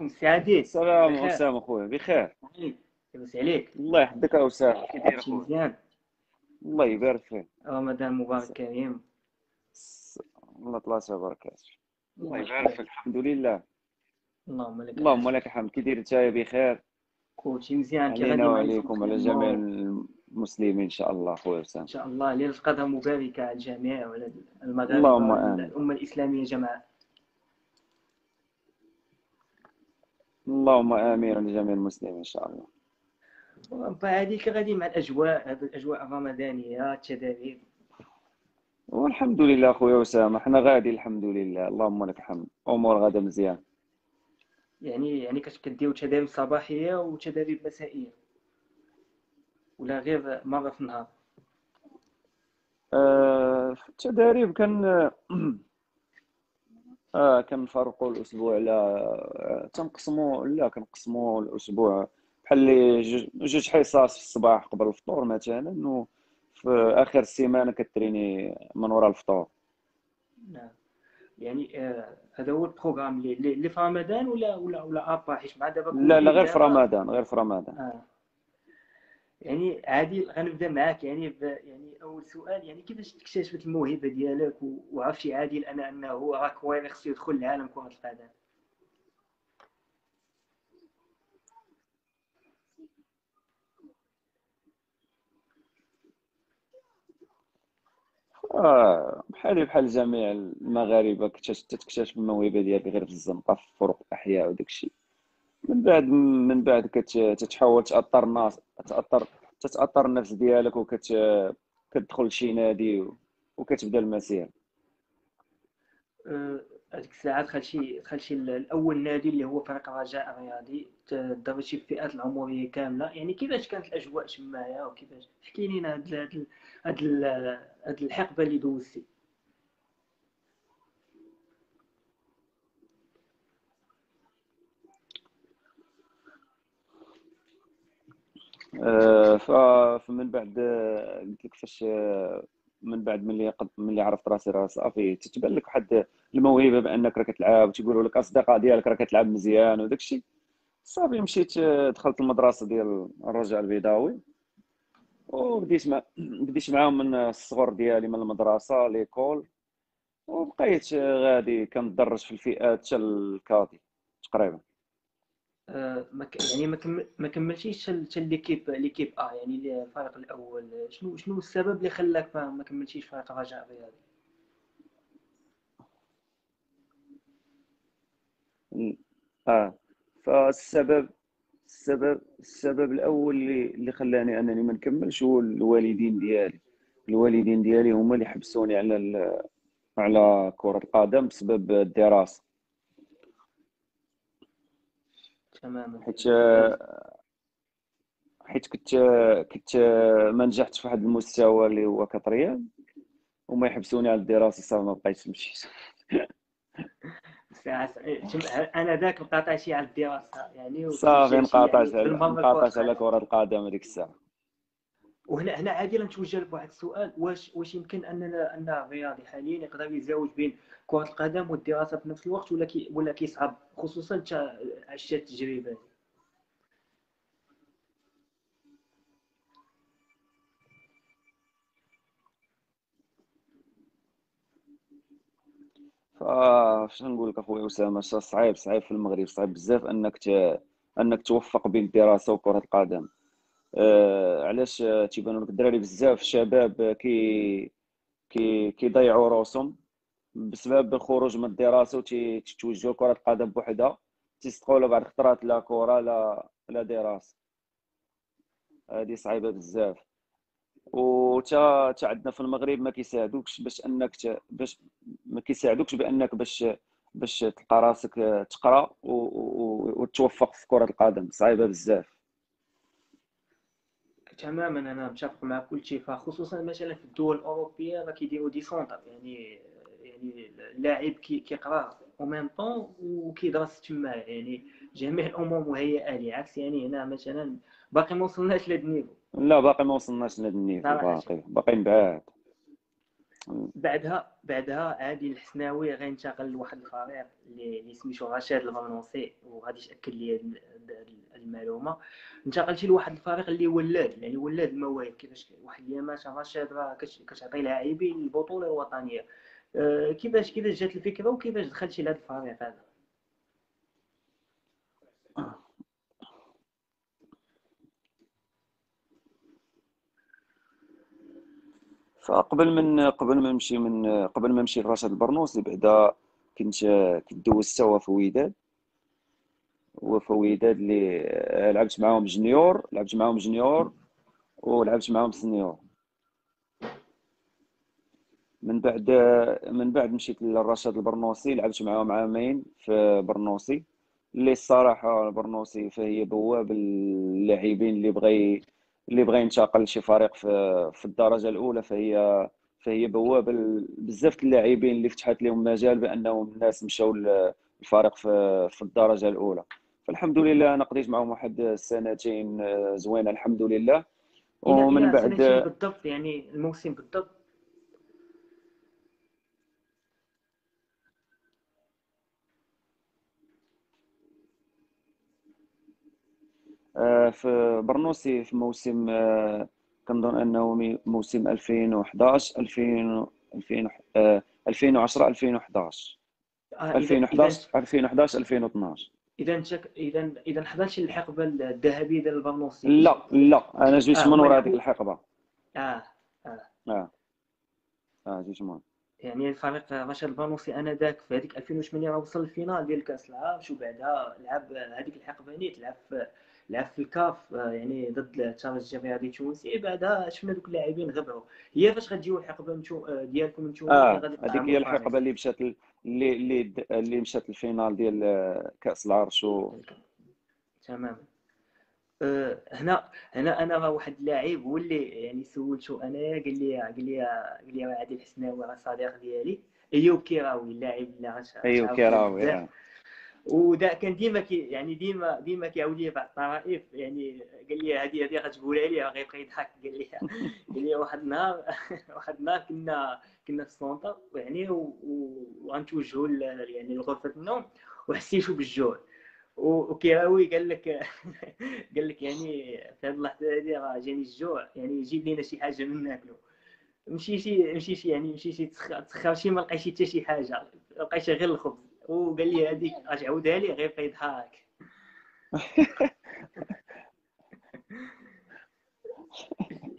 عليكم. عديل السلام أسامة خويا بخير. لاباس عليك؟ الله يحفظك أسامة. كي داير شي أخويا. مزيان؟ الله يبارك فيك. رمضان مبارك كريم. الله ثلاثة بركات الله يبارك فيك. الحمد لله. اللهم لك اللهم لك الحمد. كي داير نتايا بخير؟ كلشي مزيان كي غادي وعليكم. على جميع المسلمين إن شاء الله خويا إن اسامه شاء الله. ليلة قدر مباركة على الجميع وعلى المغاربة اللهم وعلى آمين. الأمة اللهم آمين على جميع المسلمين إن شاء الله. فهذيك غادي مع الأجواء هذه الأجواء الرمضانية التدابير والحمد لله خويا أسامة حنا غادي الحمد لله. اللهم لك الحمد. أمور غادا مزيان. يعني يعني كت- كديروا تدابير صباحية وتدابير مسائية. ولا غير مرة في النهار. آه كان آه كنفرقوا الأسبوع. على آه، تنقسموا لا كنقسموا الأسبوع. بحال اللي جوج جوج حصص في الصباح قبل الفطور مثلا وفي آخر السيمانه كتريني من وراء الفطور. نعم. يعني آه، هذا هو البروغرام اللي في رمضان ولا ولا ولا ابا حيت مع دابا لا لا غير في رمضان غير في رمضان. آه. يعني عادي غنبدا معاك يعني. يعني أول سؤال يعني كيفاش اكتشفت الموهبة ديالك. وعرفتي عادل أنا أنه راك واعر خصو يدخل لعالم كرة القدم آه بحالي بحال جميع المغاربة كتش- تكتشف الموهبة ديالك غير في الزنقة في فروق الأحياء وداك الشيء من بعد من بعد كت- تتحاول تأثر الناس تاثر تتأثر النفس ديالك وكت كتدخل شي نادي وكتبدا المسير آه، هذيك الساعة دخل شي دخل شي ال- الأول نادي اللي هو فريق الرجاء الرياضي ت- دربتي في الفئات العمرية كاملة. يعني كيفاش كانت الأجواء تمايا وكيفاش احكي لينا هاد هاد الحقبة اللي دوزتي. فمن بعد آه، قلت لك فاش آه، من بعد ملي قد ملي عرفت راسي راه صافي تتبان لك واحد الموهبة بأنك راه كتلعب تيقولوا لك أصدقاء ديالك راه كتلعب مزيان وداك الشيء. صافي مشيت آه، دخلت المدرسة ديال الرجاء البيضاوي وبديت مع بديت معاهم من الصغر ديالي من المدرسة ليكول وبقيت آه، غادي كنتدرج في الفئات حتى الكادي تقريبا. آه، يعني ما كم- ما كملتيش حتى ليكيب ليكيب ا يعني اللي الفريق الأول. شنو شنو السبب اللي خلاك ما كملتيش فريق الرجاء الرياضي آه. فالسبب السبب السبب الأول اللي اللي خلاني أنني ما نكملش هو الوالدين ديالي. الوالدين ديالي هما اللي حبسوني على. على كرة القدم بسبب الدراسة. تماما. حيت هاد- حيت كنت كنت ما نجحتش في واحد المستوى اللي هو كطريان وما يحبسوني على الدراسة صافي ما بقيتش مشيت تم- أنا ذاك انقطع شي على الدراسة يعني صافي انقطعت يعني كره انقطعت على القدم كرة القدم هذيك الساعة. وهنا هنا عادي نتوجه بواحد السؤال واش واش يمكن اننا أن الرياضي حاليا يقدر يزاوج بين كرة القدم والدراسة في نفس الوقت ولا كي ولا كيصعب خصوصا انت عشت التجربه فاش نقول لك أخويا أسامة؟ صعيب صعيب في المغرب صعيب بزاف أنك ت... أنك توفق بين الدراسة وكرة القدم. علاش آه، تيبانوا لك الدراري بزاف الشباب كي كي كيضيعوا روسهم بسبب الخروج من الدراسة وتتوجهوا لكره القدم بوحدها تيستقوا بعد خطرات لا كرة لا لا دراسة. هذه صعيبة بزاف. وتا تا عندنا في المغرب ما كيساعدوكش باش أنك ت... باش ما كيساعدوكش بأنك باش باش تلقى راسك تقرأ و... و... وتوفق في كرة القدم. صعيبة بزاف. تماما أنا متفق مع كل شيء فخصوصا مثلا في الدول الأوروبية راه كيديروا des centres يعني يعني اللاعب كي كيقرأ au même temps وكيدرس تما يعني جميع الأمور مهيئه ليه عكس يعني هنا مثلا باقي ما وصلناش لهذا ال niveau. لا باقي ما وصلناش لهذا ال niveau باقي باقي بعاد. بعدها بعدها عادي الحسناوي غينتقل لواحد الفريق اللي سميتو رشاد الفرنسي وغادي تاكد لي المعلومة. انتقلتي لواحد الفريق اللي ولاد يعني ولاد المواهب كيفاش واحد الايامات رشاد راه كتعطي لاعبين البطولة الوطنية. أه كيفاش كيفاش جات الفكرة وكيفاش دخلتي لهذا الفريق هذا؟ فقبل من قبل ما نمشي من قبل ما نمشي لرشاد البرنوسي بعدا كنت دوزت هو في وداد. وفي وداد اللي لعبت معاهم junior لعبت معاهم junior ولعبت معاهم senior. من بعد من بعد مشيت للرشاد البرنوسي لعبت معاهم عامين في برنوسي اللي الصراحة البرنوسي فهي بواب اللاعبين اللي بغى اللي بغى ينتقل لشي فريق في, في الدرجة الأولى. فهي فهي بوابه بزاف اللاعبين اللي فتحت لهم مجال بأنهم الناس مشاو للفريق في, في الدرجة الأولى. فالحمد لله أنا قضيت معهم واحد السنتين آه، زوينه الحمد لله. ومن بعد بالضبط يعني الموسم بالضبط. آه، في برنوسي في موسم آه، كنظن أنه موسم 2011 2000 2010 2011 2011 2011 2012 إذا إذا إذا حضرتي الحقبة الذهبية ديال البرنوسي لا لا. أنا جيت آه من وراء هذيك الحقبة. آه آه. آه. آه جيت من يعني الفريق رشاد البرنوسي أنا ذاك في هذيك 2008 راه وصل ال finale ديال كأس العرش شو بعدها لعب هذيك الحقبة نيت لعب في لعب في الكاف آه، يعني ضد الترجي الرياضي التونسي. بعدها شفنا دوك اللاعبين غبروا. هي فاش غتجيو الحقبة آه، ديالكم نتوما آه هذيك هي الحقبة اللي مشات اللي اللي اللي مشات ال finale ديال آه، كأس العرش و تمام. أه هنا هنا أنا راه واحد اللاعب هو اللي يعني سولته انايا قال لي قال لي قال لي عادل الحسناوي راه صديق ديالي. أيوب كيراوي اللاعب اللي أيوب كيراوي ودا كان ديما كي يعني ديما ديما كيعاود لي بعض الطرائف يعني قال لي هذه هذه غتقولها لي غيبقى يضحك قال لي قال لي واحد النهار واحد النهار كنا كنا في السونطر يعني وغنتوجهوا يعني لغرفة النوم وحسيتو بالجوع. وكيراوي قال لك قال لك يعني في هذه اللحظة هذه راه جاني الجوع يعني جيب لنا شي حاجة من ناكلو. مشيتي مشيتي يعني مشيتي تسخرتي ما لقيتي حتى شي حاجة لقيتي غير الخبز. وقال لي هذيك اش عاودها لي غير يضحك.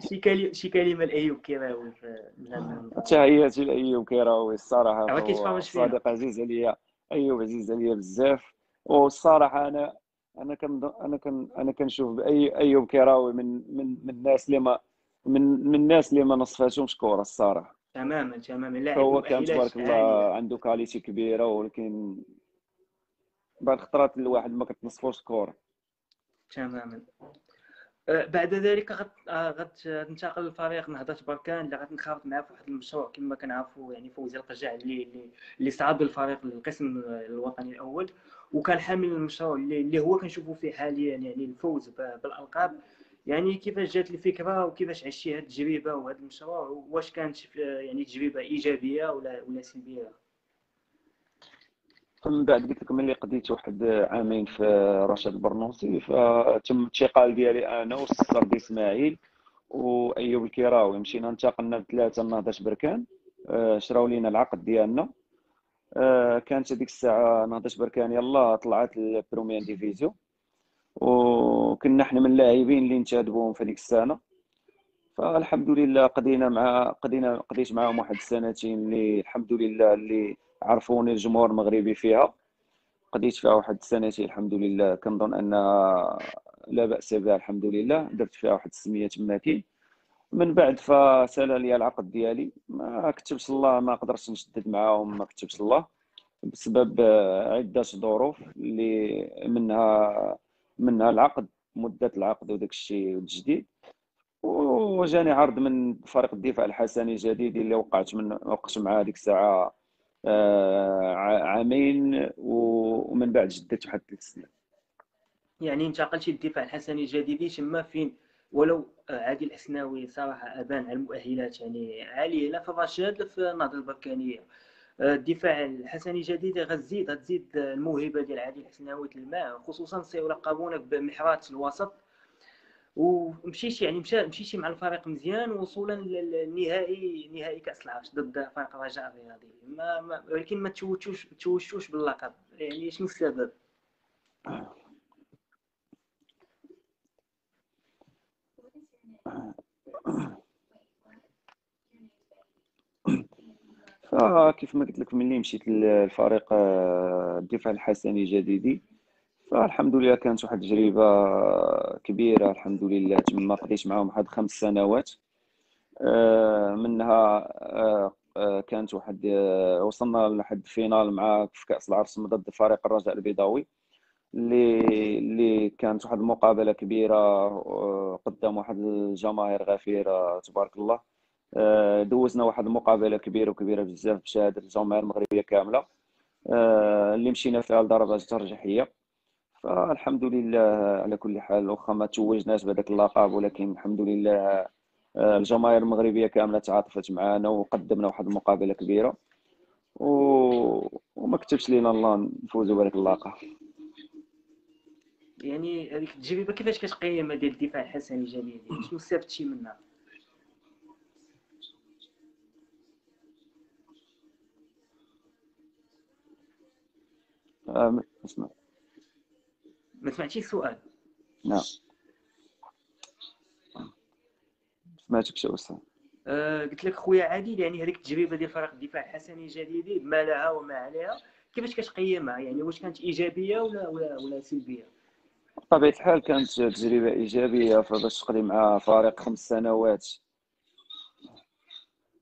شي كلمه شي كلمة لايوب كيراوي تحياتي لأيوب كيراوي الصراحة صديق عزيز عليا. أيوب عزيز عليا بزاف. والصراحة أنا أنا كن أنا كن أنا كنشوف باي أيوب كيراوي من من من الناس اللي ما من من الناس اللي ما نصفاتهمش كورة الصراحة. تماما تماما. لاعب هو كان تبارك الله عنده كاليتي كبيرة ولكن بعض الخطرات الواحد ما كتنصفوش الكره تماما. أه، بعد ذلك غتنتقل آه، لفريق نهضة بركان اللي غتنخرط معاه في واحد المشروع كما كنعرفوا يعني فوزي القجع اللي اللي, اللي صعد الفريق للقسم الوطني الأول. وكان حامل المشروع اللي, اللي هو كنشوفوا فيه حاليا يعني الفوز بالألقاب. يعني كيفاش جات الفكرة وكيفاش عشتي هذه التجربة وهذا المشروع واش كانت يعني تجربة إيجابية ولا ولا سلبية؟ من بعد قلت لك ملي قضيت واحد عامين في رشاد البرنوسي فتم الانتقال ديالي أنا والسردي إسماعيل وأيوب الكراوي. مشينا انتقلنا بثلاثه لنهضه بركان آه، شراو لينا العقد ديالنا. آه، كانت هذيك الساعة نهضه بركان يلا طلعت ال première division. وكنا إحنا من اللاعبين اللي نتادبوهم في هذيك السنة. فالحمد لله قضينا مع قضينا قضيت معاهم واحد السنتين اللي الحمد لله اللي عرفوني الجمهور المغربي فيها. قضيت فيها واحد السنتين الحمد لله. كنظن أن لا بأس بها الحمد لله. درت فيها واحد السمية تماكي. من بعد فسأل لي العقد ديالي. ما كتبش الله ما قدرتش نشدد معاهم ما كتبش الله. بسبب عدة ظروف اللي منها منها العقد مدة العقد وداك الشيء الجديد. وجاني عرض من فريق الدفاع الحسني الجديد اللي وقعت من وقعت مع هذيك الساعة آه، عامين ومن بعد جددت واحد ثلاث سنين يعني انتقلتي للدفاع الحسني الجديد تما فين؟ ولو عادل الحسناوي صراحة أبان على المؤهلات يعني عالية. لا فالرشاد في النهضه البركانية. الدفاع الحسني جديد غتزيد غتزيد الموهبة ديال عادل الحسناوي تلمع خصوصا سيلقبون بمحرات الوسط. ومشيش يعني مشى مشيتي مع الفريق مزيان وصولا للنهائي نهائي كأس العرش ضد فريق الرجاء الرياضي. ما, ما ولكن ما توجوش توجوش باللقب. يعني شنو السبب؟ فكيف ما قلت لك ملي مشيت للفريق آه، الدفاع الحسني الجديدي فالحمد لله كانت واحد التجربة كبيرة الحمد لله. تما قضيت معاهم واحد خمس سنوات. آه، منها آه، كانت واحد وصلنا لحد الفينال مع في كأس العرش ضد فريق الرجاء البيضاوي اللي اللي كانت واحد المقابلة كبيرة قدام واحد الجماهير غفيرة تبارك الله. آه، دوزنا واحد المقابلة كبيرة وكبيرة بزاف بشهادة الجماهير المغربية كاملة. آه، اللي مشينا فيها لضربات الترجيحيه فالحمد لله على كل حال واخا ما توجناش بهذاك اللقب ولكن الحمد لله آه، الجماهير المغربية كاملة تعاطفت معنا وقدمنا واحد المقابلة كبيرة. و... وما كتبش لينا الله نفوزوا بهذاك اللقب. يعني هذيك التجربة كيفاش كتقيمها ديال الدفاع الحسني الجميل شنو استفدتي منها؟ آه اسمع. ما سمعتيش السؤال نعم. سمعتك شو أستاذ؟ آه قلت لك خويا عادل يعني هذيك التجربة ديال فريق الدفاع الحسني الجديدي ما لها وما عليها. كيفاش كتقيمها؟ يعني واش كانت إيجابية ولا ولا ولا سلبية؟ بطبيعة الحال كانت تجربة إيجابية فباش تقضي مع فريق خمس سنوات.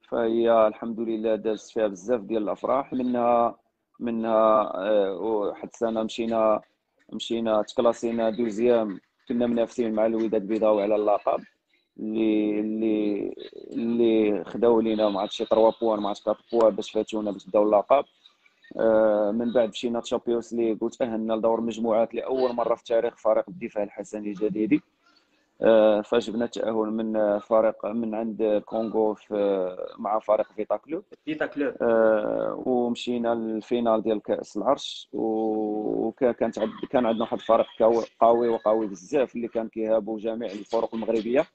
فهي الحمد لله دازت فيها بزاف ديال الأفراح منها منها واحد السنة مشينا مشينا تكلاسينا دوزيام كنا منافسين مع الوداد البيضاوي على اللقب اللي اللي اللي خداو لينا ما عرفتش 3 بوان عرفتش 4 بوان باش فاتونا باش داو اللقب. آه، من بعد مشينا Champions League وتأهلنا لدور المجموعات لأول مرة في تاريخ فريق الدفاع الحسني الجديدي. فجبنا التاهل من فريق من عند الكونغو في مع فريق فيتا كلوب. فيتا كلوب. آه، ومشينا لل finale ديال كأس العرش. وكانت كان عندنا واحد الفريق قوي وقوي بزاف اللي كان كيهابوا جميع الفرق المغربية.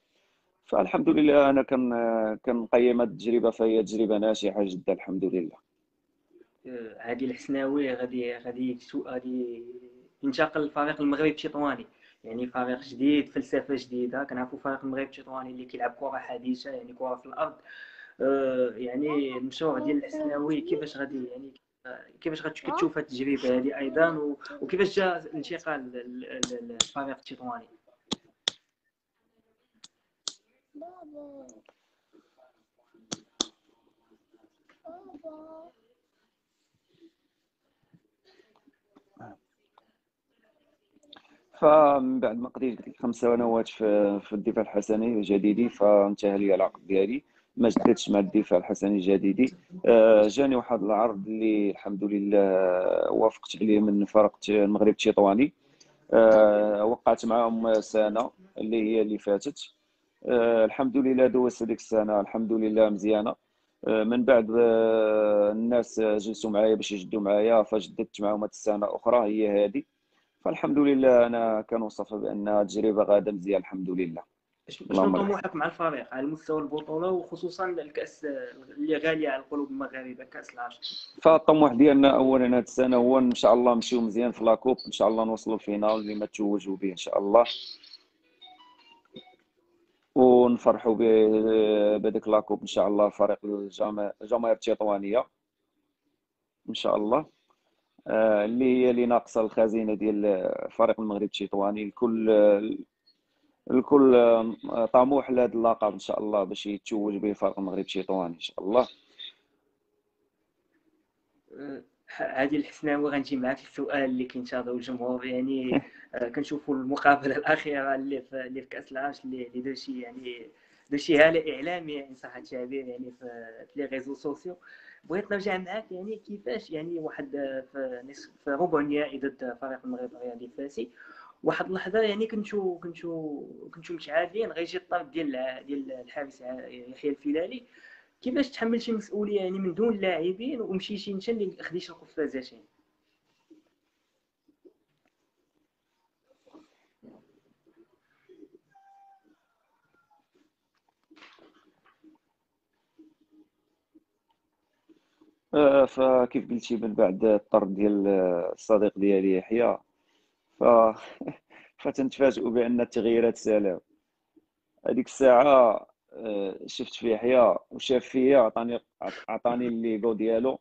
فالحمد لله أنا كان كنقيم هذه التجربة فهي تجربة ناجحة جدا الحمد لله. عادل الحسناوي غادي غادي غادي ينتقل للفريق المغربي التطواني يعني فريق جديد فلسفة جديدة. كنعرفوا فريق المغرب التطواني اللي كيلعب كرة حديثة يعني كرة في الأرض. آه، يعني المشروع ديال الحسناوي كيفاش غادي يعني كيفاش غتشوف هذه التجربة هذه أيضا؟ وكيفاش جا الانتقال للفريق التطواني؟ بابا. بابا. فمن بعد ما قضيت خمس سنوات في, في الدفاع الحسني الجديدي فانتهى لي العقد ديالي. ما جددتش مع الدفاع الحسني الجديدي آه، جاني واحد العرض اللي الحمد لله وافقت عليه من فرق المغرب التطواني. آه، وقعت معهم سنة اللي هي اللي فاتت. آه، الحمد لله دوزت ديك السنة الحمد لله مزيانة. من بعد الناس جلسوا معايا باش يجدوا معايا فجددت هذه السنة أخرى هي هذه فالحمد لله أنا كنوصف بأن تجربه مزيان الحمد لله. شنو طموحك مع الفريق؟ على مستوى البطولة وخصوصا الكأس اللي غاليه على القلوب المغاربة كأس العرش فالطموح ديالنا اولا هذه السنة هو إن شاء الله نمشيو مزيان في la coupe إن شاء الله نوصلوا ال finale اللي ما توجوا به إن شاء الله. ونفرحوا بهذاك la coupe إن شاء الله فريق الجماهير التطوانيه إن شاء الله. اللي هي اللي ناقصة الخزينة ديال الفريق المغربي التطواني الكل الكل آه، طموح لهذا اللقب إن شاء الله باش يتوج به الفريق المغربي التطواني إن شاء الله. عادل الحسناوي غنجي في السؤال اللي كينتظروا الجمهور. يعني آه، كنشوفوا المقابلة الأخيرة اللي في اللي في كأس العرش اللي دار شي يعني دار شي هالة إعلامية يعني صح التعبير يعني في les réseaux sociaux. بغيت نرجع معاك يعني كيفاش يعني واحد في نصف في ربع نهائي ضد فريق المغرب الرياضي الفاسي واحد اللحظة يعني كنتو كنتو كنتو متعادلين غيجي الطرد ديال ديال الحارس يحيى الفيلالي كيفاش تحملتي المسؤوليه يعني من دون اللاعبين ومشيتي أنت اللي خديتي القفازتين آه، فكيف قلتي من بعد الطرد ديال الصديق ديالي يحيى؟ ف فتنتفاجئ بأن التغييرات سلام هذيك الساعة آه، شفت في يحيى وشاف فيا عطاني عطاني الليغو ديالو.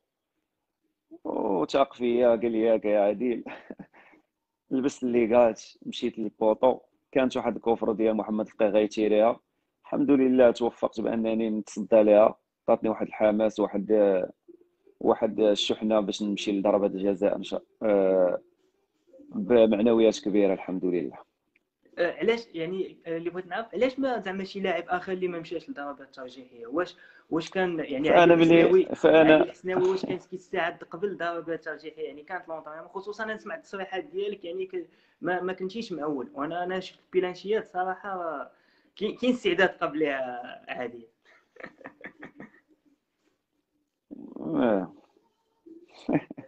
وثاق فيا قال لي ياك يا عادل. لبست الليغات مشيت للبوطو. كانت واحد الكوفر ديال محمد القي غيتيريها الحمد لله توفقت بأنني نتصدى لها. عطاتني واحد الحماس واحد واحد الشحنة باش نمشي لضربه الجزاء آه، بمعنويات كبيرة الحمد لله آه، علاش؟ يعني آه، اللي بغيت نعرف علاش ما زعما شي لاعب آخر اللي ما مشاش للضربات الترجيحيه واش واش كان يعني فأنا ملي فانا الحسناوي واش كان كيستعد قبل الضربات الترجيحيه يعني كانت لونطون خصوصا أنا سمعت التصريحات ديالك يعني ما ما كنتيش معول وأنا أنا شفت البيلانشيات صراحة كاين استعداد قبلها عادي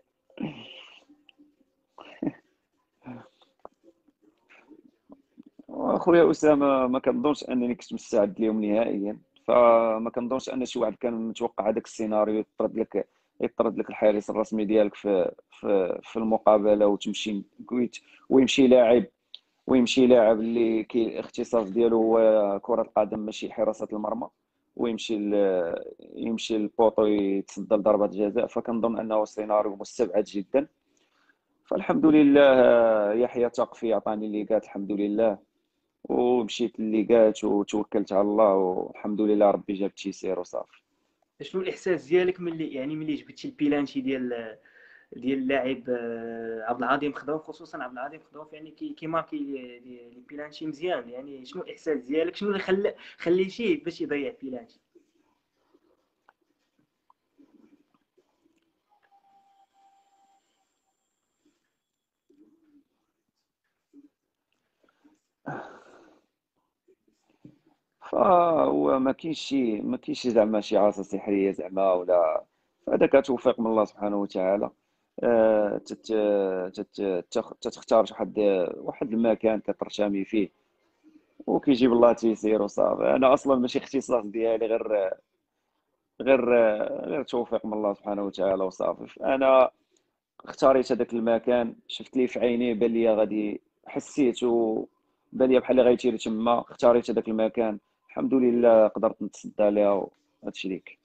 أخويا أسامة ما كنظنش أنني كنت مستعد لهم نهائيا فما كنظنش أن شي واحد كان متوقع هذاك السيناريو يطرد لك يطرد لك الحارس الرسمي ديالك في في في المقابلة وتمشي ويمشي لاعب ويمشي لاعب اللي كي الاختصاص ديالو هو كرة القدم ماشي حراسة المرمى. ويمشي يمشي لل poteau يتصدى لضربة جزاء فكنظن أنه سيناريو مستبعد جدا. فالحمد لله يحيى تاق فيا عطاني ال les gants الحمد لله. ومشيت ال les gants وتوكلت على الله والحمد لله ربي جاب التيسير وصافي. شنو الإحساس ديالك ملي يعني ملي جبتي البيلانشي ديال ديال اللاعب آه، عبد العظيم خضروف خصوصا عبد العظيم خضروف يعني كي كيماركي les penaltys مزيان يعني شنو الإحساس ديالك؟ شنو اللي خلى خليتيه باش يضيع بيلانشي؟ فهو ما كاينش شي ما كاينش زعما شي عصا سحرية زعما ولا هذاك توفيق من الله سبحانه وتعالى. آه، تتختار واحد واحد المكان كترتمي فيه. وكيجيب الله تيسير وصافي. أنا أصلا ماشي اختصاص ديالي غير غير غير توفيق من الله سبحانه وتعالى وصافي. أنا اختاريت هذاك المكان شفت لي في عينيه بان لي غادي حسيت بان لي بحال غيتير تما اختاريت هذاك المكان. الحمد لله قدرت نتصدى لها وهادشي آه،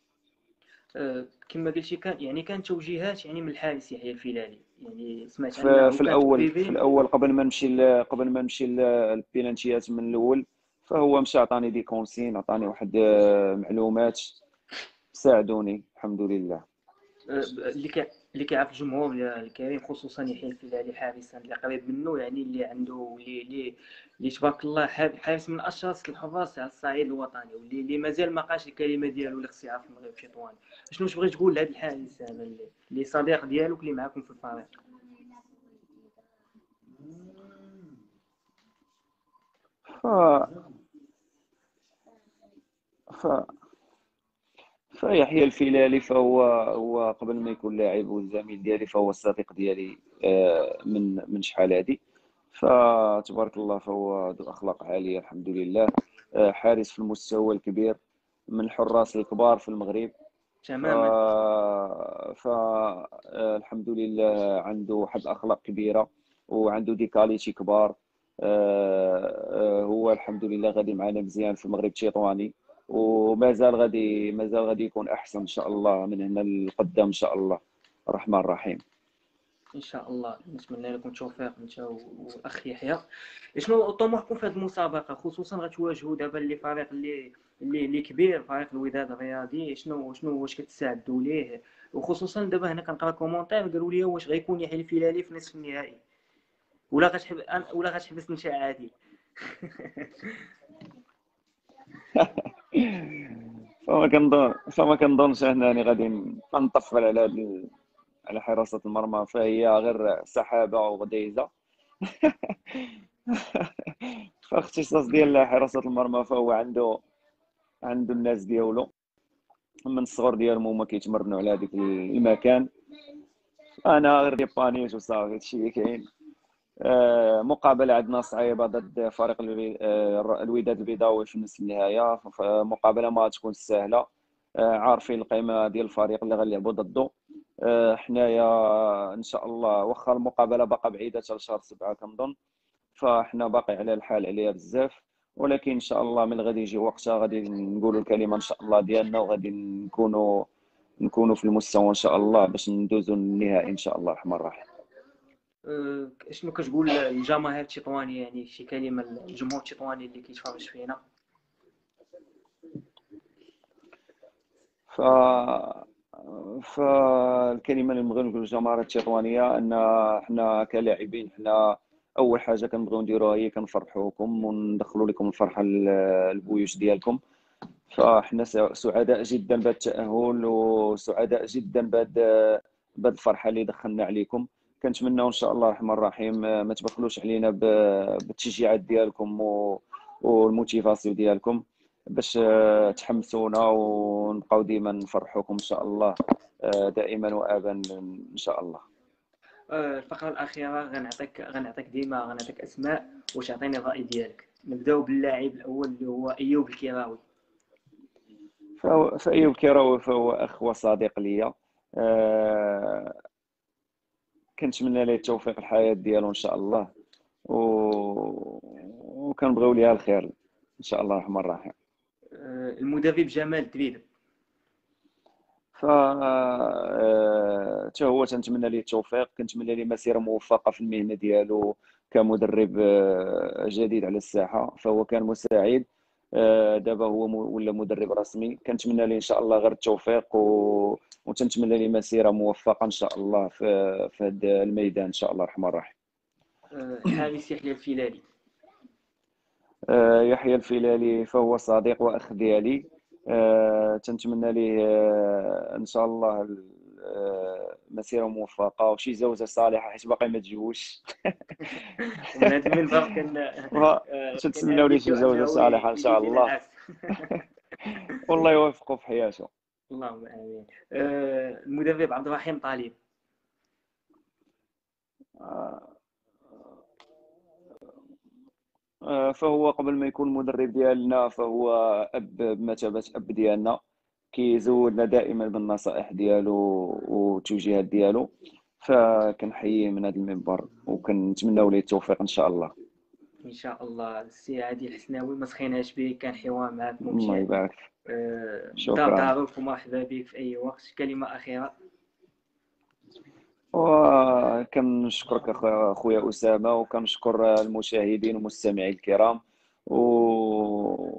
كما قلتي كان يعني كان توجيهات يعني من الحارس يحيى الفيلالي. يعني سمعت في, في الأول في الأول قبل ما نمشي قبل ما نمشي البينانتيات من الأول فهو مشى عطاني دي كونسين عطاني واحد آه، معلومات ساعدوني الحمد لله. آه، اللي اللي كيعرف الجمهور الكريم خصوصا يحيى الفلالي حارسا اللي قريب منه يعني اللي عنده اللي اللي, تبارك الله حارس من اشرس الحراس على الصعيد الوطني واللي اللي مازال ما قاش الكلمة ديالو اللي خصها في المغرب تطوان شنو تبغي تقول لهذا الحارس هذا اللي, اللي صديق ديالك اللي معاكم في الفريق؟ ف ف فيحيى الفلالي فهو هو قبل ما يكون لاعب والزميل ديالي فهو الصديق ديالي آه، من من شحال هادي. فتبارك الله فهو ذو أخلاق عالية الحمد لله. آه، حارس في المستوى الكبير من الحراس الكبار في المغرب. تماما. فالحمد آه، لله عنده واحد الاخلاق كبيرة وعنده دي كاليتي كبار. هو الحمد لله غادي معنا مزيان في المغرب التطواني ومازال غادي مازال غادي يكون أحسن إن شاء الله من هنا للقدام إن شاء الله. الرحمن الرحيم. إن شاء الله. نتمنى لكم التوفيق أنت والاخ يحيى. شنو طموحكم في هذه المسابقة؟ خصوصا غتواجهوا دابا اللي فريق اللي اللي اللي كبير فريق الوداد الرياضي. شنو شنو واش كتستعدوا ليه؟ وخصوصا دابا هنا كنقرأ كومونتير قالوا لي واش غيكون يحيى الفلالي في نصف النهائي. ولا غتحب ولا غتحبس انت عادي فما كنظن فما كنظنش انني غادي نطفل على هاد على حراسة المرمى فهي غير سحابة وغديزة. فاختصاص ديال حراسة المرمى فهو عنده عنده الناس ديالو. من الصغر ديالهم هما كيتمرنوا على هذيك المكان. أنا غير ديبانيش وصافي هادشي اللي كاين. مقابله عندنا صعيبه ضد فريق آه، الوداد البيضاوي في نصف النهاية مقابلة ما تكون سهلة. آه، عارفين القيمة ديال الفريق اللي غنلعبوا ضده. حنايا إن شاء الله واخا المقابلة باقا بعيدة حتى لشهر سبعة كنظن. فاحنا باقي على الحال عليها بزاف. ولكن إن شاء الله من غادي يجي وقتها غادي نقولوا الكلمة إن شاء الله ديالنا وغادي نكونوا نكونوا في المستوى إن شاء الله باش ندوزوا النهائي إن شاء الله الرحمن الرحيم. شنو كتقول الجماهير التطوانيه يعني شي كلمة للجمهور التطواني اللي كيتفرج فينا ف فالكلمة اللي نبغي نقول للجماهير التطوانيه أن حنا كلاعبين حنا أول حاجة كنبغيو نديروها هي كنفرحوكم وندخلوا لكم الفرحة البويوش ديالكم. فإحنا سعداء جدا بهذا التأهل وسعداء جدا بهذا الفرحة اللي دخلنا عليكم. كنتمناو إن شاء الله الرحمن الرحيم ما تبخلوش علينا بالتشجيعات ديالكم والموتيفاسيون ديالكم باش تحمسونا ونبقاو ديما نفرحوكم إن شاء الله دائما وابدا إن شاء الله. آه، الفقرة الأخيرة غنعطيك غنعطيك ديما غنعطيك أسماء وتعطيني الرأي ديالك. نبدأو باللاعب الأول اللي هو أيوب الكراوي فأيوب الكراوي فهو أخ وصديق ليا كنتمنى ليه التوفيق الحياة ديالو إن شاء الله. و... وكنبغيو ليها الخير إن شاء الله الرحمن الرحيم. آه، المدرب جمال الدريدب ف حتى هو تنتمنى ليه التوفيق كنتمنى ليه مسيرة موفقة في المهنة ديالو كمدرب آه، جديد على الساحة. فهو كان مساعد آه، دابا هو ولا مدرب رسمي. كنتمنى ليه إن شاء الله غير التوفيق و... وتنتمنى ليه مسيرة موفقة إن شاء الله في في هذا الميدان إن شاء الله. الرحمن الرحيم. حارس يحيى الفيلالي. يحيى الفيلالي فهو صديق وأخ ديالي. آه، تنتمنى ليه آه، إن شاء الله آه، مسيرة موفقة وشي زوجة صالحة حيت باقي ما تجوش من تنتمناو ليه شي زوجة صالحة إن شاء الله؟ والله يوفقه في حياته. اللهم آمين. المدرب عبد الرحيم طالب. آه، فهو قبل ما يكون مدرب ديالنا فهو أب بمثابه أب ديالنا. كيزودنا دائما بالنصائح ديالو والتوجيهات ديالو فكنحييه من هذا المنبر وكنتمناو ليه التوفيق إن شاء الله. إن شاء الله. السي عادل الحسناوي ما سخيناش به كان حوار معك ممتع. الله يبارك. أه شكرا. ومرحبا بك في أي وقت. كلمة أخيرة. وكنشكرك أخويا أسامة وكنشكر المشاهدين والمستمعين الكرام و...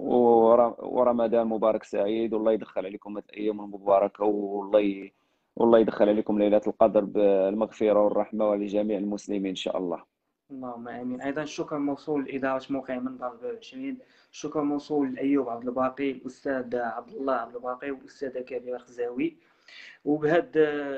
ورمضان مبارك سعيد. والله يدخل عليكم الأيام المباركة والله. والله يدخل عليكم ليلة القدر بالمغفرة والرحمة ولجميع المسلمين إن شاء الله. اللهم آمين. أيضا الشكر موصول لاداره موقع منبر 20 الشكر موصول لايوب عبد الباقي الاستاذ عبد الله عبد الباقي والاستاذه كبيره خزاوي وبهذا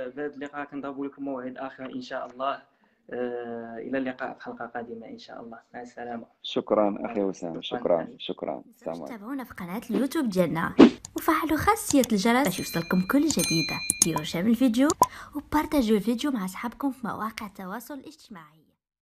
بهذا اللقاء كنضرب لكم موعد آخر إن شاء الله. إلى اللقاء في حلقة قادمة إن شاء الله. مع السلامة. شكرا أخي وسام شكرا شكرا. تابعونا في قناة اليوتيوب ديالنا. وفعلوا خاصية الجرس باش يوصلكم كل جديده ديروا شير الفيديو وبارتاجيو الفيديو مع أصحابكم في مواقع التواصل الاجتماعي.